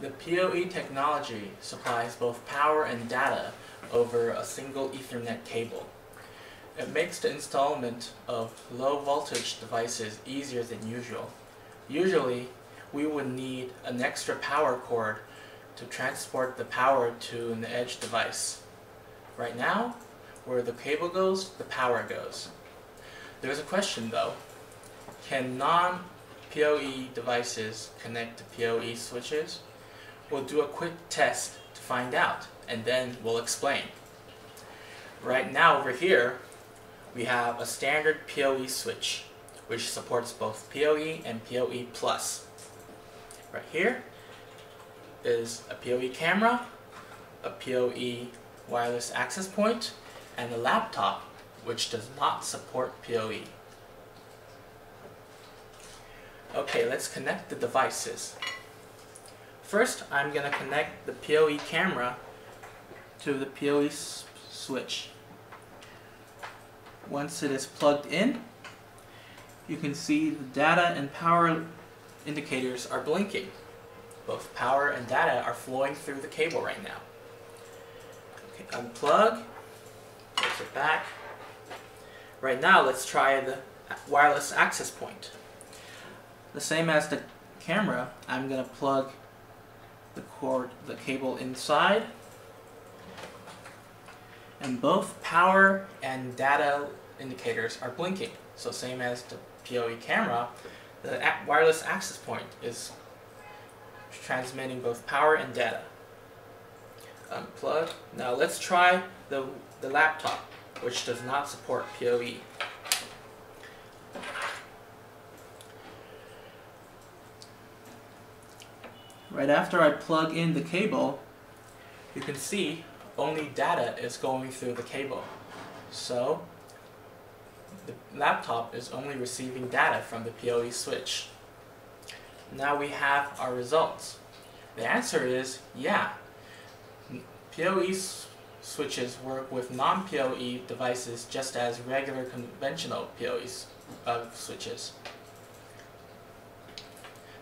The PoE technology supplies both power and data over a single Ethernet cable. It makes the installment of low voltage devices easier than usual. Usually, we would need an extra power cord to transport the power to an edge device. Right now, where the cable goes, the power goes. There's a question though. Can non-PoE devices connect to PoE switches? We'll do a quick test to find out, and then we'll explain. Right now over here, we have a standard PoE switch, which supports both PoE and PoE+. Right here is a PoE camera, a PoE wireless access point, and a laptop, which does not support PoE. Okay, let's connect the devices. First, I'm going to connect the PoE camera to the PoE switch. Once it is plugged in, you can see the data and power indicators are blinking. Both power and data are flowing through the cable right now. Okay, unplug, place it back. Right now, let's try the wireless access point. The same as the camera, I'm going to plug the cord, the cable inside. And both power and data indicators are blinking. So same as the PoE camera, the wireless access point is transmitting both power and data. Unplug. Now let's try the, the laptop, which does not support PoE. Right after I plug in the cable, you can see only data is going through the cable. So the laptop is only receiving data from the PoE switch. Now we have our results. The answer is yeah. PoE switches work with non-PoE devices just as regular conventional PoE uh, switches.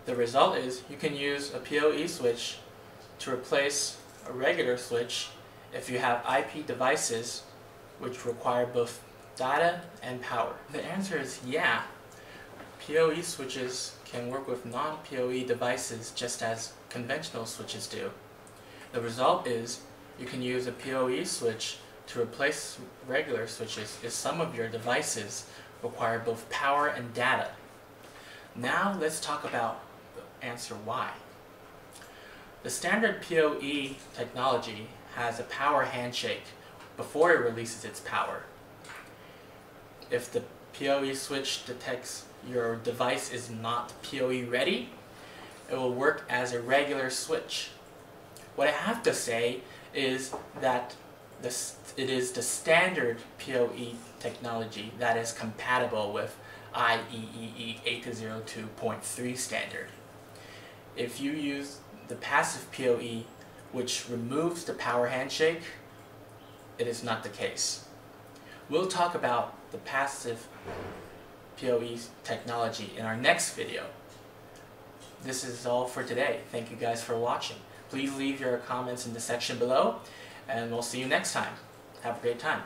The result is you can use a PoE switch to replace a regular switch if you have IP devices which require both data and power. The answer is yeah. PoE switches can work with non-PoE devices just as conventional switches do. The result is you can use a PoE switch to replace regular switches if some of your devices require both power and data. Now let's talk about answer why. The standard PoE technology has a power handshake before it releases its power. If the PoE switch detects your device is not PoE ready, it will work as a regular switch. What I have to say is that this, it is the standard PoE technology that is compatible with IEEE 802.3 standard. If you use the passive PoE, which removes the power handshake, it is not the case. We'll talk about the passive PoE technology in our next video. This is all for today. Thank you guys for watching. Please leave your comments in the section below, and we'll see you next time. Have a great time.